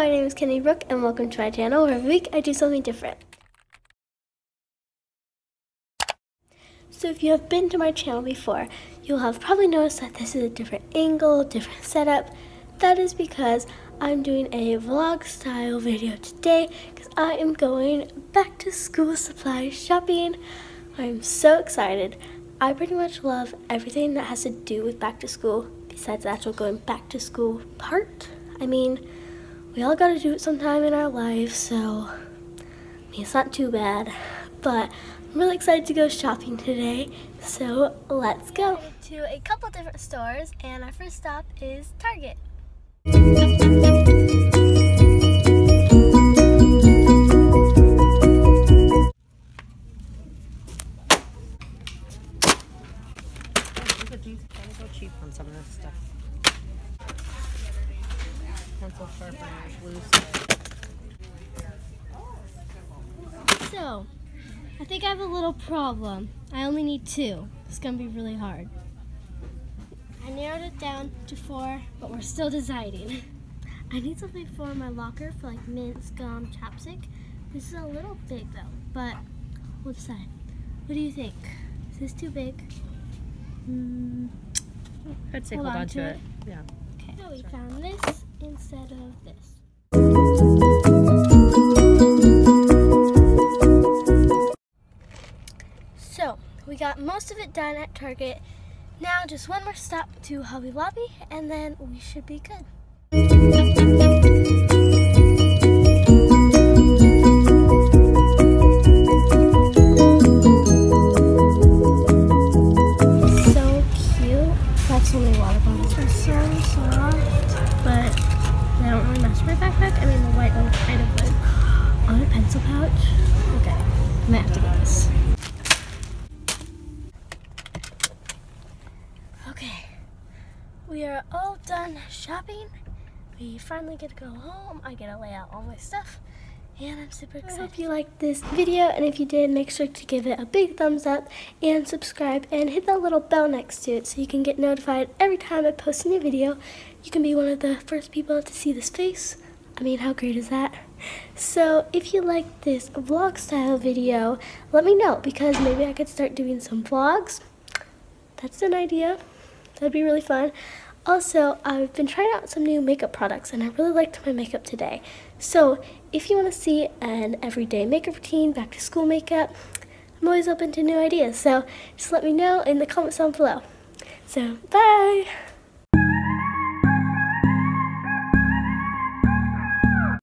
my name is Kennedy Brooke and welcome to my channel where every week I do something different. So if you have been to my channel before, you'll have probably noticed that this is a different angle, different setup. That is because I'm doing a vlog style video today because I am going back to school supply shopping. I'm so excited. I pretty much love everything that has to do with back to school besides the actual going back to school part. I mean, we all gotta do it sometime in our life, so I mean, it's not too bad. But I'm really excited to go shopping today, so let's go. To a couple different stores, and our first stop is Target. cheap on some of this stuff. Sharpeners, So, I think I have a little problem. I only need two. It's gonna be really hard. I narrowed it down to four, but we're still deciding. I need something for my locker for like mints, gum, chapstick. This is a little big though, but we'll decide. What do you think? Is this too big? Mm, I'd say hold, hold on, on, to it. it. Yeah. Okay, so we found this instead of this. So, we got most of it done at Target. Now just one more stop to Hobby Lobby and then we should be good. We are all done shopping. We finally get to go home. I get to lay out all my stuff and I'm super excited. I hope you liked this video and if you did make sure to give it a big thumbs up and subscribe and hit that little bell next to it so you can get notified every time I post a new video. You can be one of the first people to see this face. I mean how great is that? So if you like this vlog style video let me know because maybe I could start doing some vlogs. That's an idea. That'd be really fun. Also, I've been trying out some new makeup products and I really liked my makeup today. So if you want to see an everyday makeup routine, back to school makeup, I'm always open to new ideas. So just let me know in the comments down below. So bye!